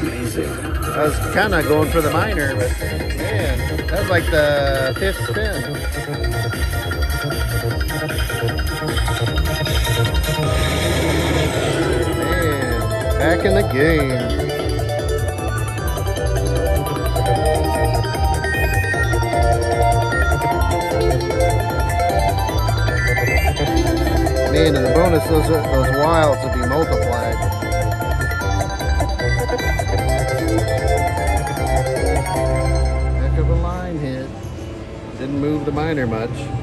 I was kind of going for the minor, but man, that was like the fifth spin. Man, back in the game. Man, and the bonus, those those wilds will be multiplied. Didn't move the minor much.